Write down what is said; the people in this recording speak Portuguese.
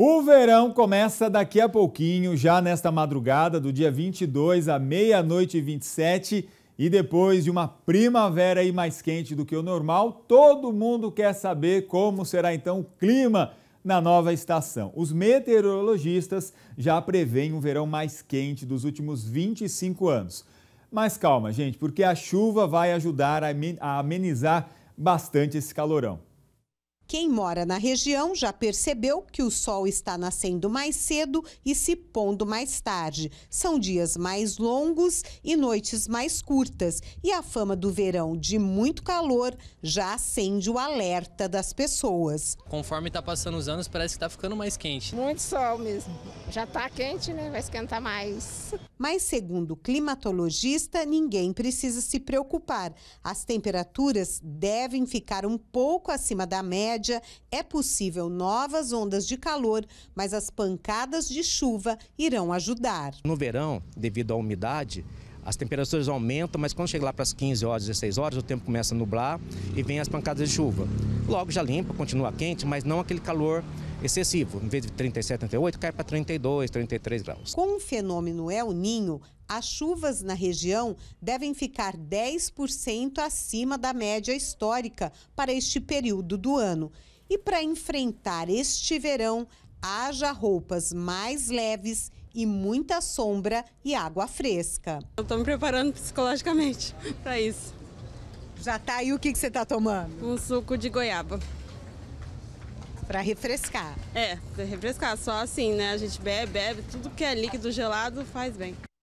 O verão começa daqui a pouquinho, já nesta madrugada, do dia 22 à meia-noite e 27. E depois de uma primavera aí mais quente do que o normal, todo mundo quer saber como será então o clima na nova estação. Os meteorologistas já preveem um verão mais quente dos últimos 25 anos. Mas calma, gente, porque a chuva vai ajudar a amenizar bastante esse calorão. Quem mora na região já percebeu que o sol está nascendo mais cedo e se pondo mais tarde. São dias mais longos e noites mais curtas. E a fama do verão de muito calor já acende o alerta das pessoas. Conforme está passando os anos, parece que está ficando mais quente. Muito sol mesmo. Já está quente, né? Vai esquentar mais. Mas, segundo o climatologista, ninguém precisa se preocupar. As temperaturas devem ficar um pouco acima da média média, é possível novas ondas de calor, mas as pancadas de chuva irão ajudar. No verão, devido à umidade, as temperaturas aumentam, mas quando chega lá para as 15 horas, 16 horas, o tempo começa a nublar e vem as pancadas de chuva. Logo já limpa, continua quente, mas não aquele calor excessivo. Em vez de 37, 38, cai para 32, 33 graus. Com o fenômeno El Ninho, as chuvas na região devem ficar 10% acima da média histórica para este período do ano. E para enfrentar este verão, haja roupas mais leves e muita sombra e água fresca. Eu estou me preparando psicologicamente para isso. Já tá aí o que, que você está tomando? Um suco de goiaba. Para refrescar. É, para refrescar. Só assim, né? A gente bebe, bebe, tudo que é líquido gelado faz bem.